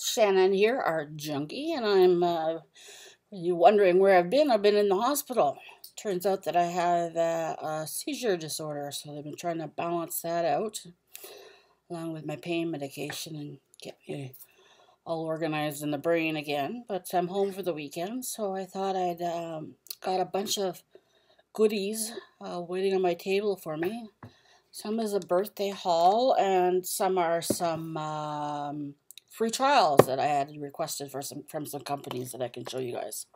It's Shannon here, Art Junkie, and I'm uh, you wondering where I've been. I've been in the hospital. Turns out that I have a, a seizure disorder, so they've been trying to balance that out along with my pain medication and get me all organized in the brain again. But I'm home for the weekend, so I thought I'd um, got a bunch of goodies uh, waiting on my table for me. Some is a birthday haul, and some are some um, free trials that I had requested for some from some companies that I can show you guys.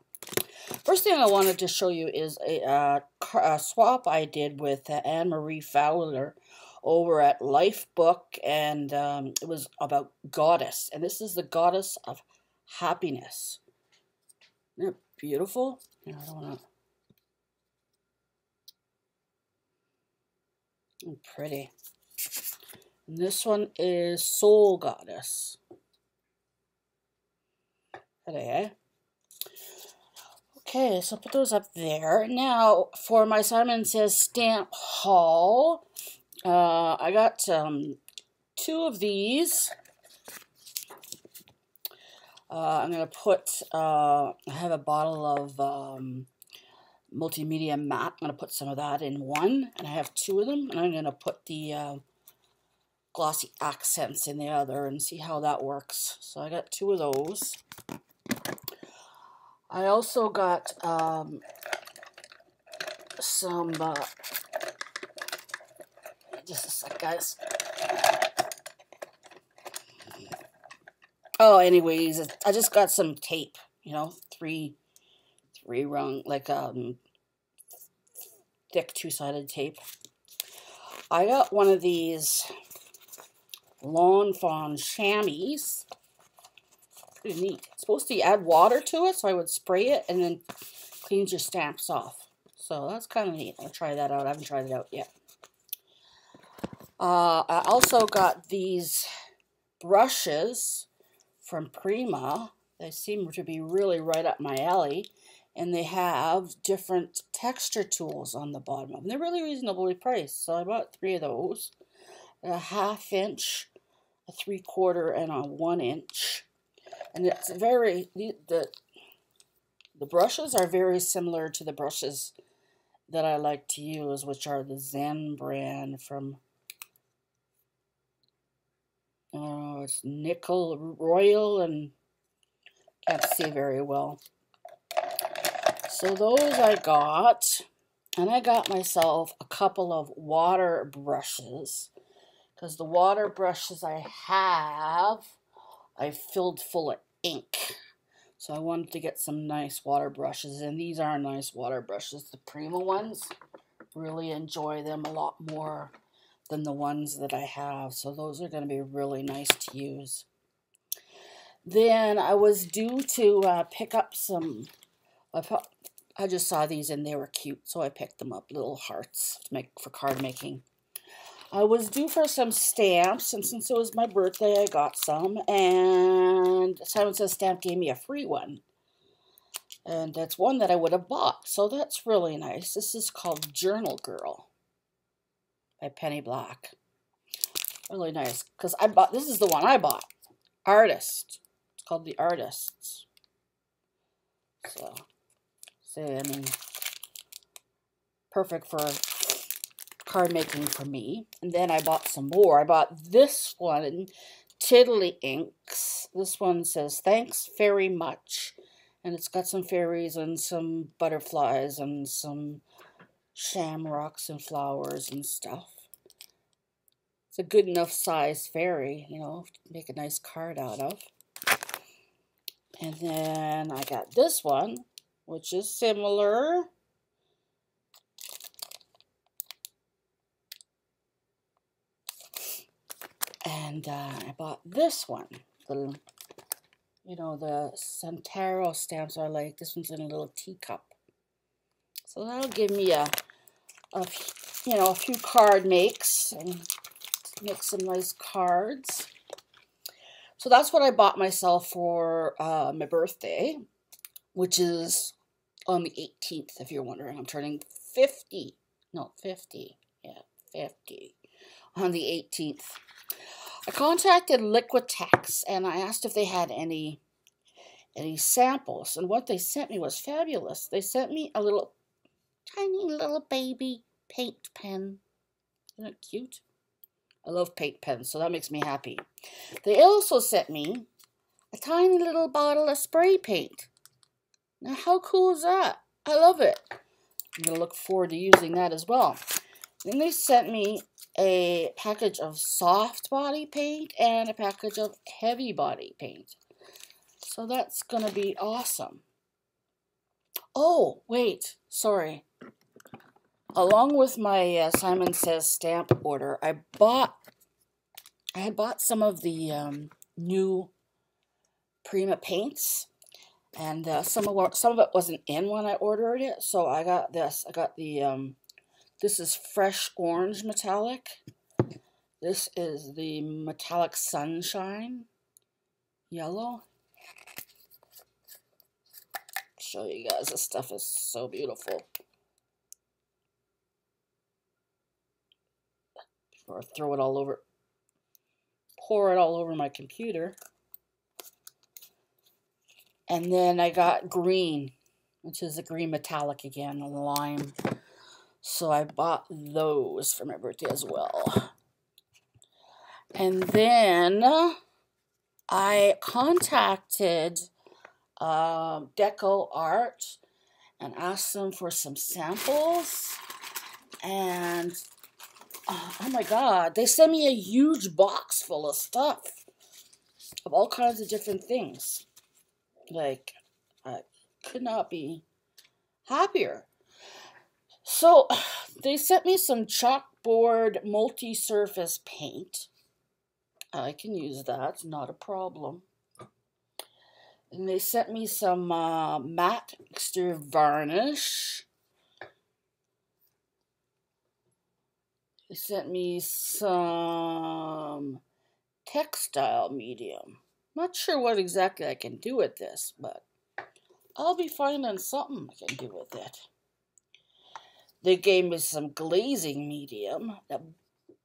First thing I wanted to show you is a, uh, a swap I did with uh, Anne Marie Fowler over at Lifebook, and um, it was about Goddess, and this is the Goddess of Happiness. Isn't beautiful? I don't want to. Pretty. And this one is Soul Goddess. Okay, so put those up there. Now, for my Simon Says stamp haul, uh, I got um, two of these. Uh, I'm going to put, uh, I have a bottle of um, multimedia matte. I'm going to put some of that in one, and I have two of them, and I'm going to put the uh, glossy accents in the other and see how that works. So I got two of those. I also got um, some, uh, just a sec, guys. Oh, anyways, I just got some tape, you know, three, three rung, like, um, thick two-sided tape. I got one of these Lawn Fawn chamois pretty neat. It's supposed to add water to it, so I would spray it and then cleans your stamps off. So that's kind of neat. I'll try that out. I haven't tried it out yet. Uh, I also got these brushes from Prima. They seem to be really right up my alley. And they have different texture tools on the bottom of them. They're really reasonably priced. So I bought three of those. A half inch, a three quarter, and a one inch and it's very the, the brushes are very similar to the brushes that I like to use, which are the Zen brand from oh, it's nickel royal and can't see very well. So those I got, and I got myself a couple of water brushes because the water brushes I have I filled full of ink. So I wanted to get some nice water brushes, and these are nice water brushes. The Prima ones, really enjoy them a lot more than the ones that I have. So those are going to be really nice to use. Then I was due to uh, pick up some, I, I just saw these and they were cute, so I picked them up, little hearts to make for card making. I was due for some stamps, and since it was my birthday, I got some. And Simon Says Stamp gave me a free one. And that's one that I would have bought, so that's really nice. This is called Journal Girl by Penny Black. Really nice, because I bought, this is the one I bought. Artist. It's called The Artists. So, say, I mean, perfect for card making for me. And then I bought some more. I bought this one, Tiddly Inks. This one says, thanks very much. And it's got some fairies and some butterflies and some shamrocks and flowers and stuff. It's a good enough size fairy, you know, make a nice card out of. And then I got this one, which is similar. And uh, I bought this one. The, you know, the Santoro stamps are like, this one's in a little teacup. So that'll give me a, a you know, a few card makes and make some nice cards. So that's what I bought myself for uh, my birthday, which is on the 18th, if you're wondering. I'm turning 50. No, 50. Yeah, 50. On the 18th. I contacted Liquitex and I asked if they had any any samples. And what they sent me was fabulous. They sent me a little tiny little baby paint pen. Isn't it cute? I love paint pens, so that makes me happy. They also sent me a tiny little bottle of spray paint. Now, how cool is that? I love it. I'm going to look forward to using that as well. Then they sent me a package of soft body paint and a package of heavy body paint. So that's going to be awesome. Oh, wait, sorry. Along with my uh, Simon Says stamp order, I bought, I had bought some of the um, new Prima paints and uh, some of some of it wasn't in when I ordered it, so I got this. I got the um, this is fresh orange metallic. This is the metallic sunshine yellow. Show you guys this stuff is so beautiful. Or throw it all over, pour it all over my computer. And then I got green, which is a green metallic again, a lime. So I bought those for my birthday as well. And then I contacted uh, Deco Art and asked them for some samples. And oh, oh my god, they sent me a huge box full of stuff of all kinds of different things. Like, I could not be happier. So, they sent me some chalkboard multi-surface paint. I can use that, not a problem. And they sent me some uh, matte exterior varnish. They sent me some textile medium. Not sure what exactly I can do with this, but I'll be finding something I can do with it. They gave me some glazing medium, a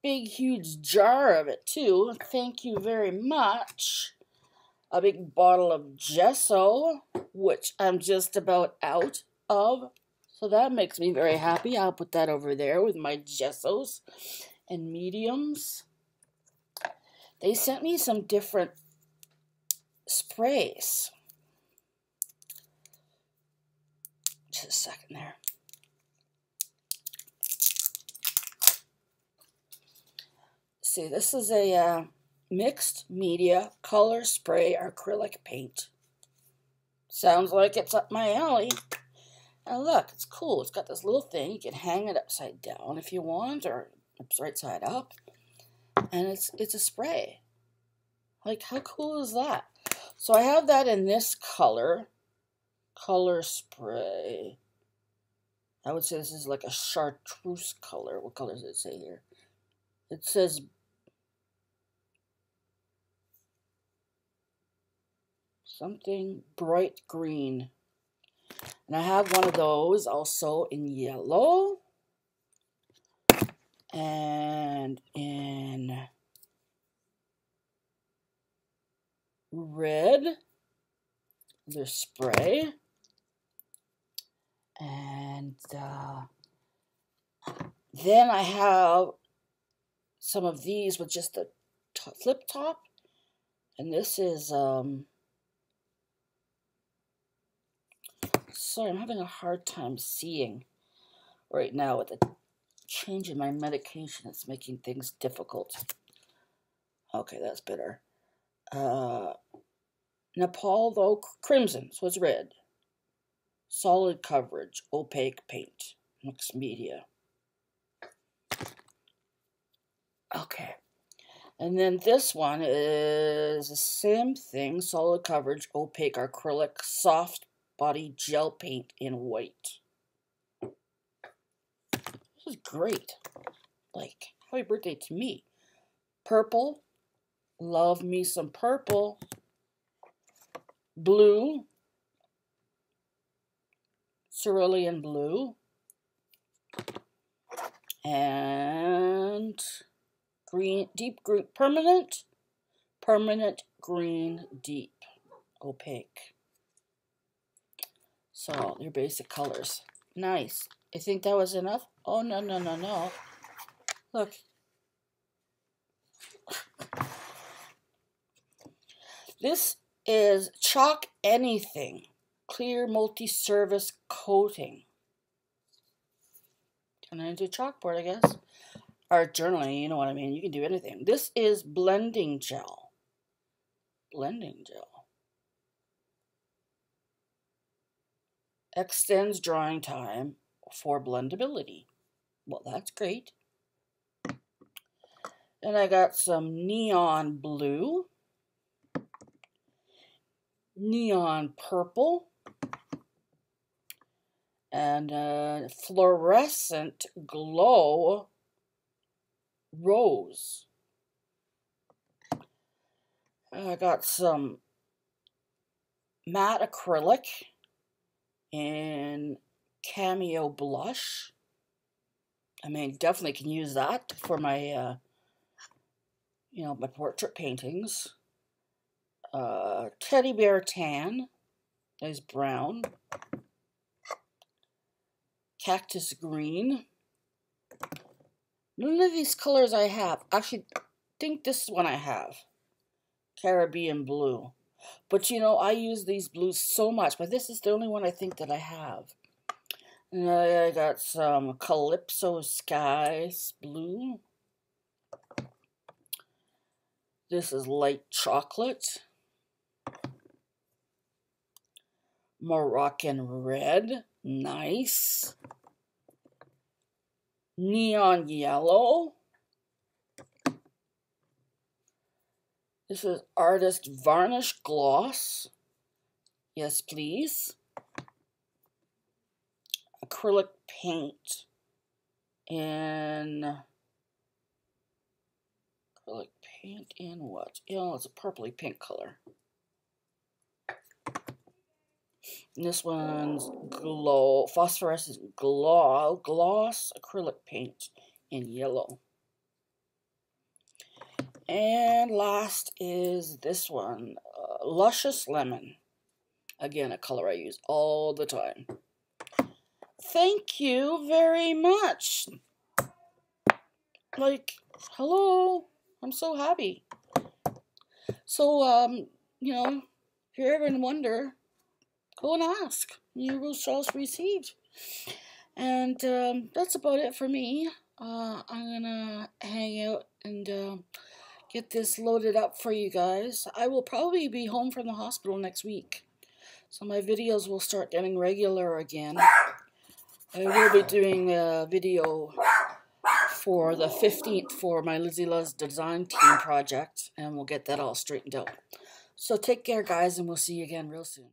big, huge jar of it, too. Thank you very much. A big bottle of gesso, which I'm just about out of. So that makes me very happy. I'll put that over there with my gessos and mediums. They sent me some different sprays. Just a second there. See, this is a uh, mixed media color spray acrylic paint. Sounds like it's up my alley. And look, it's cool. It's got this little thing. You can hang it upside down if you want, or right side up. And it's it's a spray. Like, how cool is that? So I have that in this color, color spray. I would say this is like a chartreuse color. What color does it say here? It says something bright green. And I have one of those also in yellow. And in red, the spray, and uh, then I have some of these with just the flip top, and this is, um, sorry, I'm having a hard time seeing right now with the change in my medication. It's making things difficult. Okay, that's better. Uh, Naphthol, crimson, so it's red. Solid coverage, opaque paint, mixed media. Okay. And then this one is the same thing, solid coverage, opaque acrylic, soft body gel paint in white. This is great. Like, happy birthday to me. Purple, Love me some purple. Blue. Cerulean blue. And green, deep green, permanent. Permanent Green Deep Opaque. So, your basic colors. Nice. I think that was enough? Oh, no, no, no, no. Look. This is Chalk Anything Clear Multi-Surface Coating. And I do chalkboard, I guess. Or journaling, you know what I mean. You can do anything. This is blending gel. Blending gel. Extends drying time for blendability. Well, that's great. And I got some neon blue, neon purple, and fluorescent glow rose. I got some matte acrylic in cameo blush. I mean, definitely can use that for my, uh, you know, my portrait paintings. Uh, teddy bear tan is brown. Cactus green. None of these colors I have. Actually, I think this one I have. Caribbean blue. But you know, I use these blues so much, but this is the only one I think that I have. And I got some Calypso Skies blue. This is light chocolate. Moroccan red. Nice. Neon yellow. This is Artist Varnish Gloss. Yes, please. Acrylic paint. And acrylic paint in what? Oh, it's a purpley pink color. And this one's glow, phosphorescent glow, gloss acrylic paint in yellow. And last is this one, uh, Luscious Lemon. Again, a color I use all the time. Thank you very much. Like, hello, I'm so happy. So, um, you know, if you're ever in wonder, go and ask. You will shall receive. And um, that's about it for me. Uh, I'm gonna hang out and. Uh, get this loaded up for you guys. I will probably be home from the hospital next week. So my videos will start getting regular again. I will be doing a video for the 15th for my Lizzie Loves Design Team project. And we'll get that all straightened out. So take care, guys, and we'll see you again real soon.